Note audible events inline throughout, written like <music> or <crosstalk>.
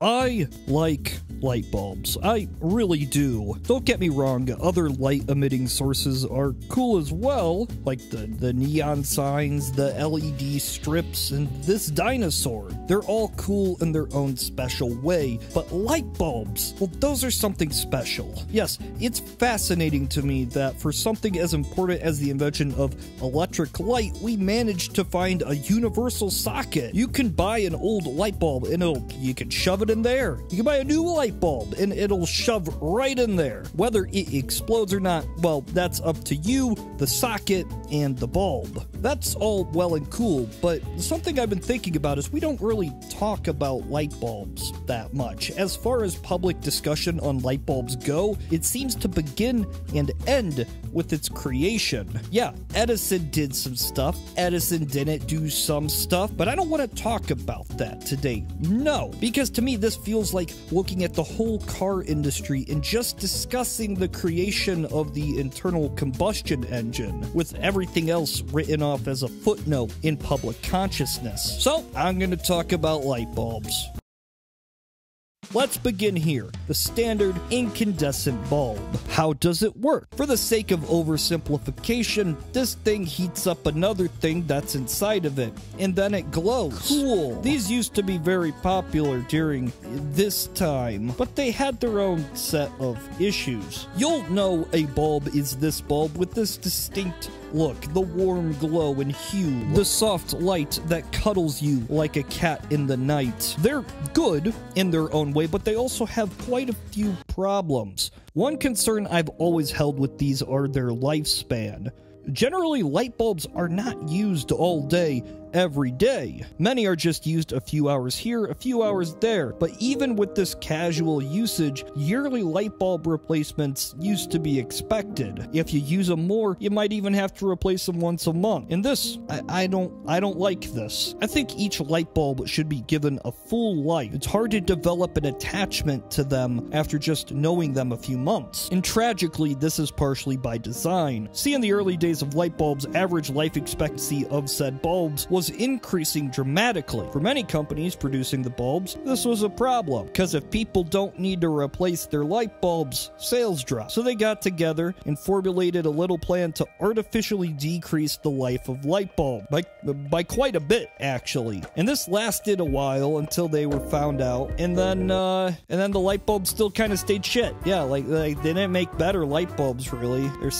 I like light bulbs. I really do. Don't get me wrong, other light emitting sources are cool as well, like the, the neon signs, the LED strips, and this dinosaur. They're all cool in their own special way, but light bulbs, well, those are something special. Yes, it's fascinating to me that for something as important as the invention of electric light, we managed to find a universal socket. You can buy an old light bulb and you can shove it in there. You can buy a new light bulb and it'll shove right in there. Whether it explodes or not, well, that's up to you, the socket, and the bulb. That's all well and cool, but something I've been thinking about is we don't really talk about light bulbs that much. As far as public discussion on light bulbs go, it seems to begin and end with its creation. Yeah, Edison did some stuff, Edison didn't do some stuff, but I don't want to talk about that today. No, because to me, this feels like looking at the whole car industry and just discussing the creation of the internal combustion engine, with everything else written off as a footnote in public consciousness. So, I'm going to talk about light bulbs. Let's begin here. The standard incandescent bulb. How does it work? For the sake of oversimplification, this thing heats up another thing that's inside of it, and then it glows. Cool. These used to be very popular during this time, but they had their own set of issues. You'll know a bulb is this bulb with this distinct look, the warm glow and hue, the soft light that cuddles you like a cat in the night. They're good in their own way, but they also have quite a few problems. One concern I've always held with these are their lifespan. Generally, light bulbs are not used all day every day. Many are just used a few hours here, a few hours there, but even with this casual usage, yearly light bulb replacements used to be expected. If you use them more, you might even have to replace them once a month. And this, I, I don't I don't like this. I think each light bulb should be given a full life. It's hard to develop an attachment to them after just knowing them a few months. And tragically, this is partially by design. See in the early days of light bulbs, average life expectancy of said bulbs was increasing dramatically. For many companies producing the bulbs, this was a problem, because if people don't need to replace their light bulbs, sales drop. So they got together and formulated a little plan to artificially decrease the life of light bulb by, by quite a bit, actually. And this lasted a while until they were found out, and then uh, and then the light bulbs still kind of stayed shit. Yeah, like, like they didn't make better light bulbs really. They're,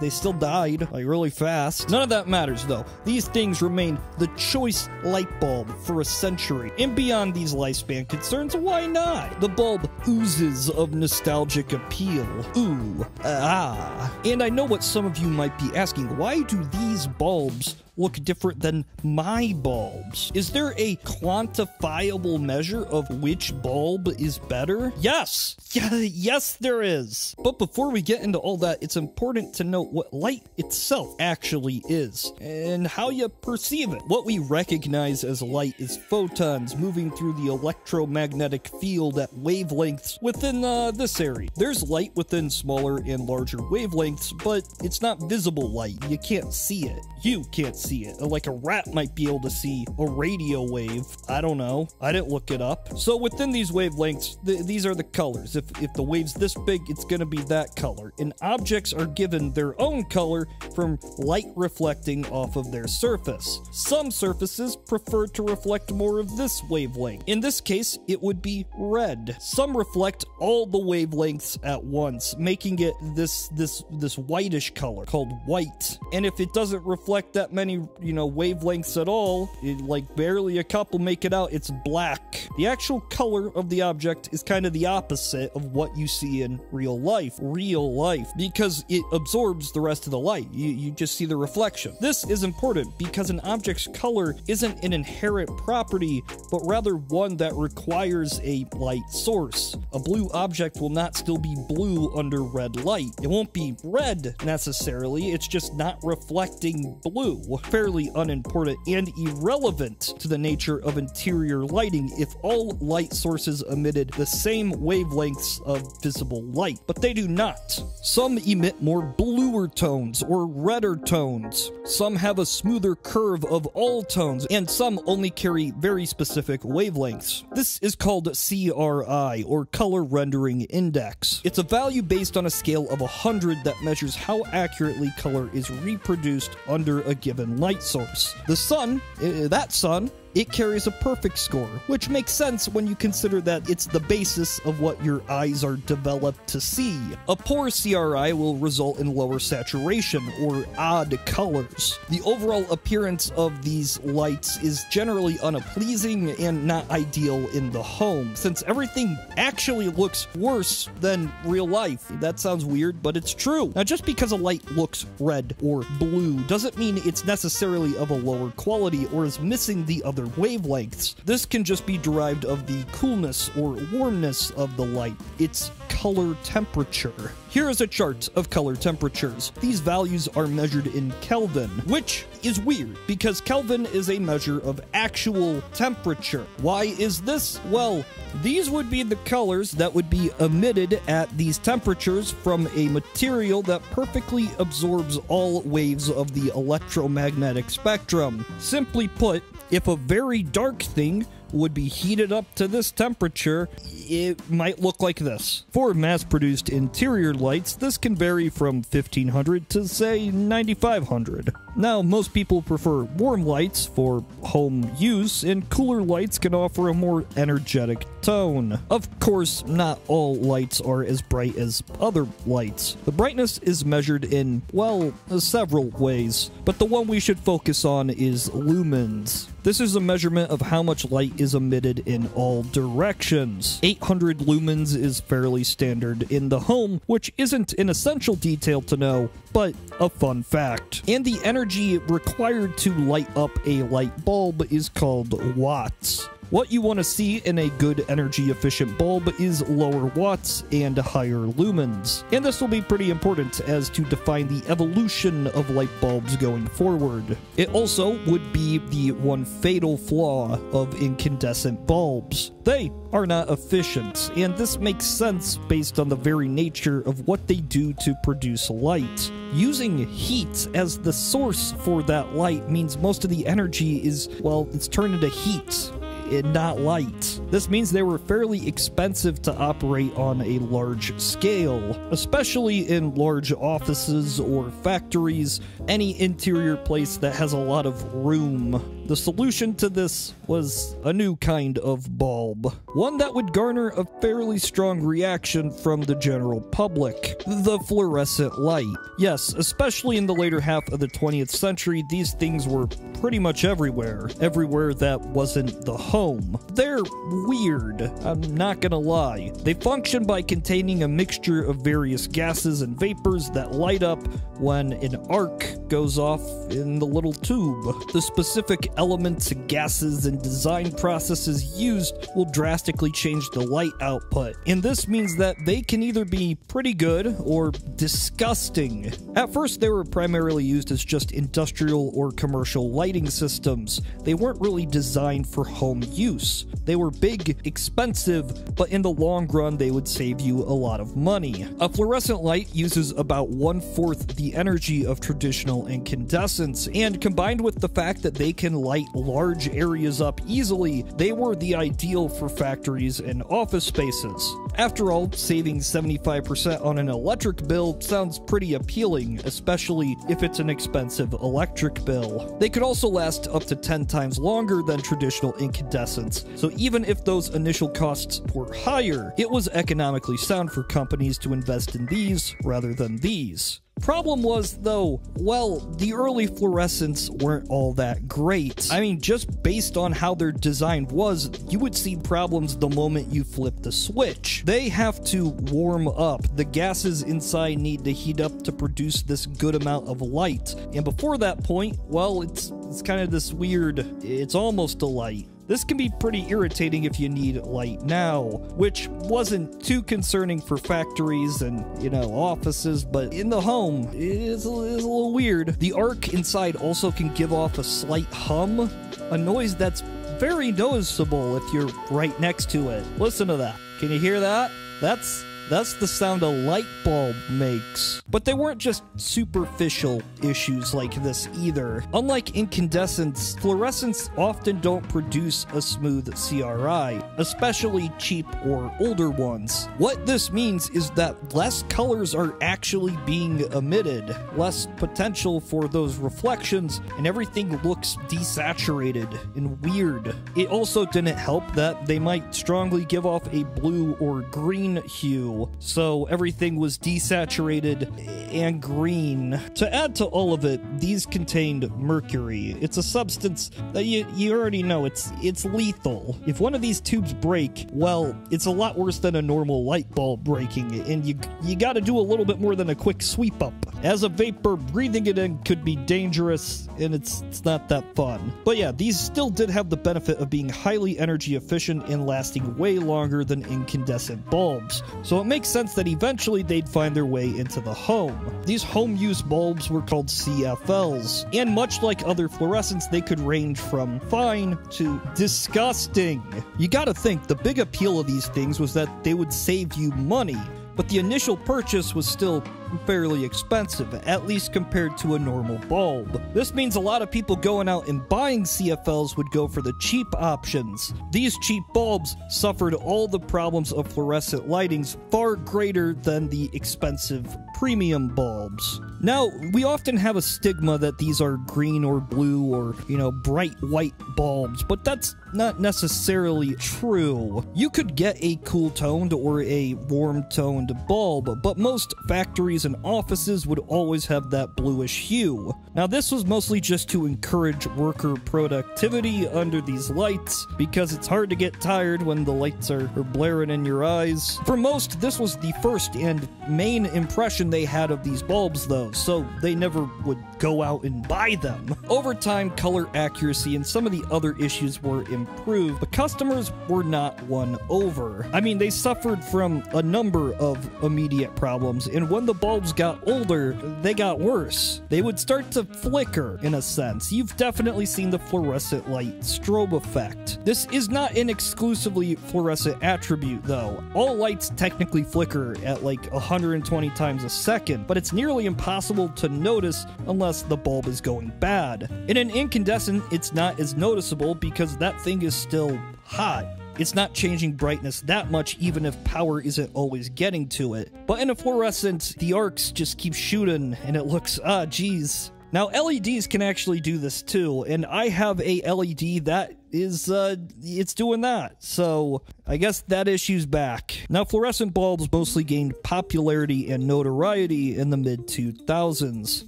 they still died like really fast. None of that matters though. These things remain the choice light bulb for a century. And beyond these lifespan concerns, why not? The bulb oozes of nostalgic appeal. Ooh, ah. And I know what some of you might be asking why do these bulbs look different than my bulbs? Is there a quantifiable measure of which bulb is better? Yes! Yeah, <laughs> yes, there is. But before we get into all that, it's important to note what light itself actually is and how you perceive it. What we recognize as light is photons moving through the electromagnetic field at wavelengths within uh, this area. There's light within smaller and larger wavelengths, but it's not visible light. You can't see it. You can't see it. Like a rat might be able to see a radio wave. I don't know. I didn't look it up. So within these wavelengths, th these are the colors. If, if the wave's this big, it's going to be that color. And objects are given their own color from light reflecting off of their surface. Some surfaces prefer to reflect more of this wavelength. In this case, it would be red. Some reflect all the wavelengths at once, making it this this this whitish color called white. And if it doesn't reflect that many, you know, wavelengths at all, it, like barely a couple make it out, it's black. The actual color of the object is kind of the opposite of what you see in real life. Real life. Because it absorbs the rest of the light. You, you just see the reflection. This is important because an object's color isn't an inherent property, but rather one that requires a light source. A blue object will not still be blue under red light. It won't be red necessarily, it's just not reflecting blue. Fairly unimportant and irrelevant to the nature of interior lighting if all light sources emitted the same wavelengths of visible light, but they do not. Some emit more bluer tones or redder tones. Some have a smoother curve of all tones, and some only carry very specific wavelengths. This is called CRI, or Color Rendering Index. It's a value based on a scale of 100 that measures how accurately color is reproduced under a given light source. The sun, that sun, it carries a perfect score, which makes sense when you consider that it's the basis of what your eyes are developed to see. A poor CRI will result in lower saturation or odd colors. The overall appearance of these lights is generally unpleasing and not ideal in the home, since everything actually looks worse than real life. That sounds weird, but it's true. Now, just because a light looks red or blue doesn't mean it's necessarily of a lower quality or is missing the other wavelengths. This can just be derived of the coolness or warmness of the light, its color temperature. Here is a chart of color temperatures. These values are measured in Kelvin, which is weird because Kelvin is a measure of actual temperature. Why is this? Well, these would be the colors that would be emitted at these temperatures from a material that perfectly absorbs all waves of the electromagnetic spectrum. Simply put, if a very dark thing would be heated up to this temperature, it might look like this. For mass produced interior lights, this can vary from 1500 to say 9500. Now, most people prefer warm lights for home use, and cooler lights can offer a more energetic tone. Of course, not all lights are as bright as other lights. The brightness is measured in, well, several ways, but the one we should focus on is lumens. This is a measurement of how much light is emitted in all directions. 800 lumens is fairly standard in the home, which isn't an essential detail to know, but a fun fact. And the energy required to light up a light bulb is called watts. What you want to see in a good energy efficient bulb is lower watts and higher lumens. And this will be pretty important as to define the evolution of light bulbs going forward. It also would be the one fatal flaw of incandescent bulbs. They are not efficient, and this makes sense based on the very nature of what they do to produce light. Using heat as the source for that light means most of the energy is, well, it's turned into heat and not light. This means they were fairly expensive to operate on a large scale, especially in large offices or factories, any interior place that has a lot of room. The solution to this was a new kind of bulb, one that would garner a fairly strong reaction from the general public the fluorescent light. Yes, especially in the later half of the 20th century, these things were pretty much everywhere, everywhere that wasn't the home. They're weird, I'm not gonna lie. They function by containing a mixture of various gases and vapors that light up when an arc goes off in the little tube. The specific elements, gases, and design processes used will drastically change the light output, and this means that they can either be pretty good or disgusting. At first, they were primarily used as just industrial or commercial lighting systems. They weren't really designed for home use. They were big, expensive, but in the long run, they would save you a lot of money. A fluorescent light uses about one fourth the energy of traditional incandescents, and combined with the fact that they can light large areas up easily, they were the ideal for factories and office spaces. After all, saving 75% on an electric bill sounds pretty appealing, especially if it's an expensive electric bill. They could also last up to 10 times longer than traditional incandescents, so even if those initial costs were higher, it was economically sound for companies to invest in these rather than these. Problem was, though, well, the early fluorescents weren't all that great. I mean, just based on how their design was, you would see problems the moment you flip the switch. They have to warm up. The gases inside need to heat up to produce this good amount of light. And before that point, well, it's it's kind of this weird, it's almost a light. This can be pretty irritating if you need light now, which wasn't too concerning for factories and, you know, offices, but in the home, it is a, little weird. The arc inside also can give off a slight hum, a noise that's very noticeable if you're right next to it. Listen to that. Can you hear that? That's that's the sound a light bulb makes. But they weren't just superficial issues like this either. Unlike incandescents, fluorescents often don't produce a smooth CRI, especially cheap or older ones. What this means is that less colors are actually being emitted, less potential for those reflections, and everything looks desaturated and weird. It also didn't help that they might strongly give off a blue or green hue so everything was desaturated and green. To add to all of it, these contained mercury. It's a substance that you, you already know it's it's lethal. If one of these tubes break, well, it's a lot worse than a normal light bulb breaking, and you you got to do a little bit more than a quick sweep up. As a vapor, breathing it in could be dangerous, and it's it's not that fun. But yeah, these still did have the benefit of being highly energy efficient and lasting way longer than incandescent bulbs. So it makes sense that eventually they'd find their way into the home. These home use bulbs were called CFLs, and much like other fluorescents, they could range from fine to disgusting. You gotta think, the big appeal of these things was that they would save you money, but the initial purchase was still fairly expensive, at least compared to a normal bulb. This means a lot of people going out and buying CFLs would go for the cheap options. These cheap bulbs suffered all the problems of fluorescent lightings far greater than the expensive premium bulbs. Now, we often have a stigma that these are green or blue or, you know, bright white bulbs, but that's not necessarily true. You could get a cool toned or a warm toned bulb, but most factories and offices would always have that bluish hue. Now, this was mostly just to encourage worker productivity under these lights, because it's hard to get tired when the lights are, are blaring in your eyes. For most, this was the first and main impression they had of these bulbs, though, so they never would go out and buy them. Over time, color accuracy and some of the other issues were improved, but customers were not won over. I mean, they suffered from a number of immediate problems, and when the bulbs got older, they got worse. They would start to flicker, in a sense. You've definitely seen the fluorescent light strobe effect. This is not an exclusively fluorescent attribute, though. All lights technically flicker at like 120 times a second, but it's nearly impossible to notice unless the bulb is going bad. In an incandescent, it's not as noticeable because that thing is still hot. It's not changing brightness that much even if power isn't always getting to it. But in a fluorescent, the arcs just keep shooting and it looks, ah, geez. Now LEDs can actually do this too, and I have a LED that is uh it's doing that. So I guess that issue's back. Now fluorescent bulbs mostly gained popularity and notoriety in the mid 2000s.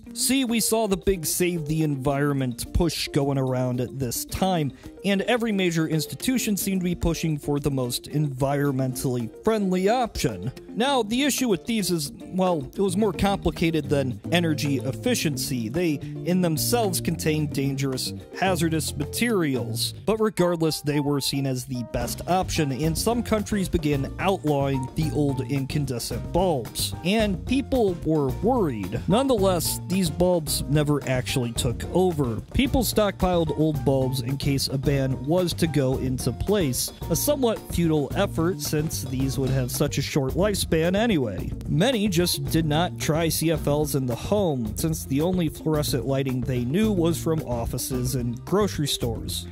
See, we saw the big save the environment push going around at this time, and every major institution seemed to be pushing for the most environmentally friendly option. Now, the issue with these is, well, it was more complicated than energy efficiency. They, in themselves, contain dangerous, hazardous materials. But regardless, they were seen as the best option, and some countries began outlawing the old incandescent bulbs. And people were worried. Nonetheless, these bulbs never actually took over. People stockpiled old bulbs in case a ban was to go into place, a somewhat futile effort since these would have such a short lifespan anyway. Many just did not try CFLs in the home, since the only fluorescent lighting they knew was from offices and grocery stores.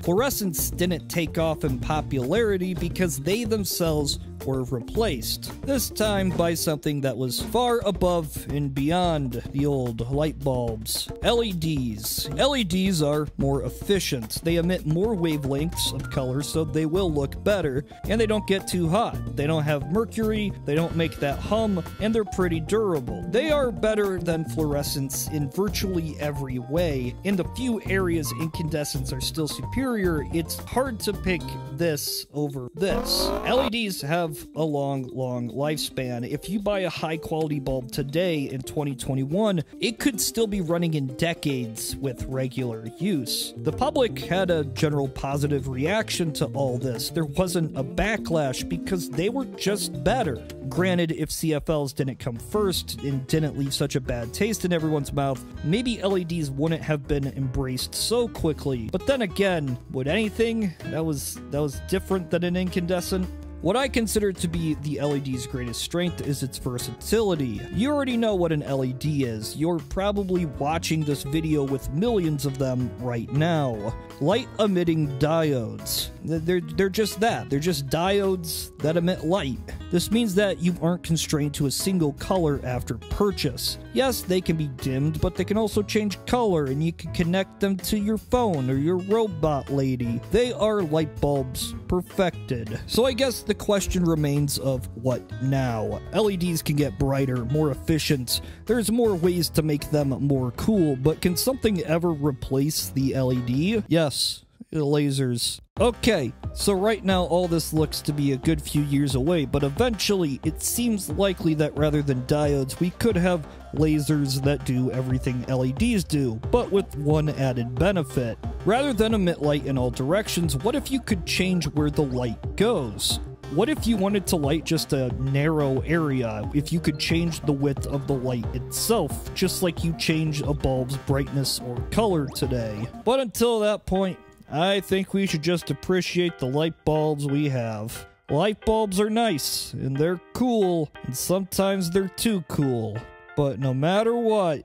Didn't take off in popularity because they themselves were replaced, this time by something that was far above and beyond the old light bulbs. LEDs. LEDs are more efficient. They emit more wavelengths of color so they will look better, and they don't get too hot. They don't have mercury, they don't make that hum, and they're pretty durable. They are better than fluorescents in virtually every way. In the few areas incandescents are still superior, it's hard to pick this over this. LEDs have have a long, long lifespan. If you buy a high quality bulb today in 2021, it could still be running in decades with regular use. The public had a general positive reaction to all this. There wasn't a backlash because they were just better. Granted, if CFLs didn't come first and didn't leave such a bad taste in everyone's mouth, maybe LEDs wouldn't have been embraced so quickly. But then again, would anything that was that was different than an incandescent what I consider to be the LED's greatest strength is its versatility. You already know what an LED is. You're probably watching this video with millions of them right now. Light emitting diodes. They're, they're just that. They're just diodes that emit light. This means that you aren't constrained to a single color after purchase. Yes, they can be dimmed, but they can also change color and you can connect them to your phone or your robot lady. They are light bulbs perfected. So I guess the question remains of what now? LEDs can get brighter, more efficient. There's more ways to make them more cool, but can something ever replace the LED? Yes, lasers. Okay, so right now all this looks to be a good few years away, but eventually it seems likely that rather than diodes, we could have lasers that do everything LEDs do, but with one added benefit. Rather than emit light in all directions, what if you could change where the light goes? What if you wanted to light just a narrow area? If you could change the width of the light itself, just like you change a bulb's brightness or color today. But until that point, I think we should just appreciate the light bulbs we have. Light bulbs are nice, and they're cool, and sometimes they're too cool. But no matter what,